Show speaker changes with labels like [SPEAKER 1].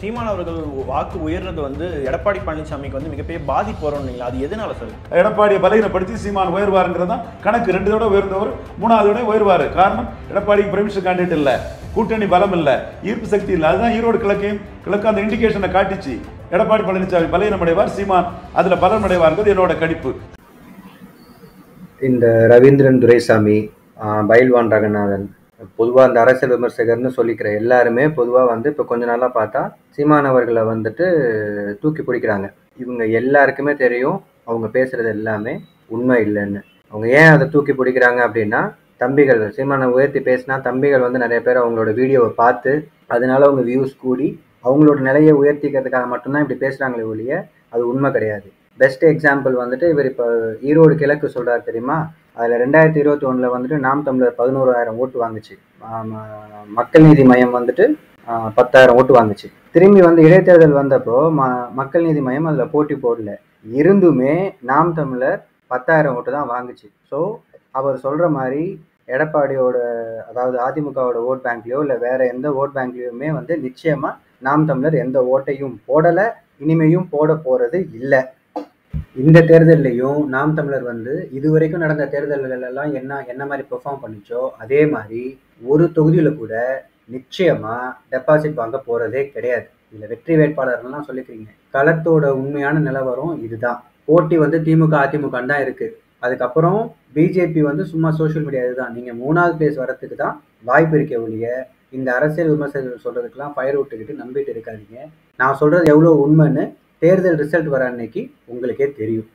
[SPEAKER 1] சீமான் அவர்கள் வாக்கு உயர்றது வந்து எடப்பாடி பழனிசாமிக்கு வந்து மிகப்பெரிய பாதிப்பு வரும்னீங்களா அது எதனால சார்?
[SPEAKER 2] எடப்பாடியை பலகீனப்படுத்தி சீமான் உயர்வாருங்கிறது தான். கணக்கு ரெண்டு தடவை உயர்ந்தவர் மூணாவது தடவை உயர்வாரு. காரணம் எடப்பாடிக்கு பிரமிஷன் கேண்டிடேட் இல்லை. கூட்டணி பலம் இல்லை. ஈர்ப்பு சக்தி இல்லை. அதுதான் ஈரோடு கிழக்கையும் கிழக்கு அந்த இண்டிகேஷனை காட்டிச்சு. எடப்பாடி பழனிசாமி பலகீனமடைவார் சீமான் அதுல பலனடைவார்ங்கிறது என்னோட கணிப்பு.
[SPEAKER 3] இந்த ரவீந்திரன் துரைசாமி ஆஹ் பயில்வான் ரங்கநாதன் பொதுவாக இந்த அரசியல் விமர்சகர்னு சொல்லிக்கிற எல்லாருமே பொதுவாக வந்து இப்போ கொஞ்ச நாளாக பார்த்தா சீமானவர்களை வந்துட்டு தூக்கி பிடிக்கிறாங்க. இவங்க எல்லாருக்குமே தெரியும் அவங்க பேசுறது எல்லாமே உண்மை இல்லைன்னு. அவங்க ஏன் அதை தூக்கி பிடிக்கிறாங்க அப்படின்னா தம்பிகள் சீமானை உயர்த்தி பேசினா தம்பிகள் வந்து நிறைய பேர் அவங்களோட வீடியோவை பார்த்து அதனால அவங்க வியூஸ் கூடி அவங்களோட நிலையை உயர்த்திக்கிறதுக்காக மட்டும்தான் இப்படி பேசுகிறாங்களே ஒழிய அது உண்மை கிடையாது. பெஸ்ட் எக்ஸாம்பிள் வந்துட்டு இவர் இப்போ ஈரோடு கிழக்கு சொல்கிறார் தெரியுமா? அதில் ரெண்டாயிரத்தி இருபத்தி ஒன்றில் வந்துட்டு நாம் தமிழர் பதினோராயிரம் ஓட்டு வாங்குச்சு. மக்கள் நீதி மையம் வந்துட்டு பத்தாயிரம் ஓட்டு வாங்குச்சு. திரும்பி வந்து இடைத்தேர்தல் வந்தப்போ ம மக்கள் நீதி மையம் அதில் போட்டி போடல. இருந்துமே நாம் தமிழர் பத்தாயிரம் ஓட்டு தான் வாங்குச்சு. ஸோ அவர் சொல்கிற மாதிரி எடப்பாடியோட அதாவது அதிமுகவோட ஓட் பேங்க்லையோ இல்லை வேற எந்த ஓட் பேங்க்லேயுமே வந்து நிச்சயமாக நாம் தமிழர் எந்த ஓட்டையும் போடலை. இனிமேயும் போட போகிறது இல்லை. இந்த தேர்தல்லையும் நாம் தமிழர் வந்து இதுவரைக்கும் நடந்த தேர்தல்கள் எல்லாம் என்ன என்ன மாதிரி பெர்ஃபார்ம் பண்ணிச்சோ அதே மாதிரி ஒரு தொகுதியில கூட நிச்சயமா டெபாசிட் வாங்க போறதே கிடையாது. இதுல வெற்றி வேட்பாளர்கள்லாம் சொல்லிக்கிறீங்க. களத்தோட உண்மையான நிலவரம் இதுதான். போட்டி வந்து திமுக அதிமுக தான் இருக்கு. அதுக்கப்புறம் பிஜேபி வந்து சும்மா சோஷியல் மீடியா இதுதான். நீங்க மூணாவது பிளேஸ் வரத்துக்கு தான் வாய்ப்பு இருக்க ஒழிய இந்த அரசியல் விமர்சகர்கள் சொல்றதுக்கெல்லாம் ஃபயர் விட்டுக்கிட்டு நம்பிட்டு இருக்காதீங்க. நான் சொல்றது எவ்வளோ உண்மைன்னு தேர்தல் ரிசல்ட் வர அன்னைக்கு உங்களுக்கே தெரியும்.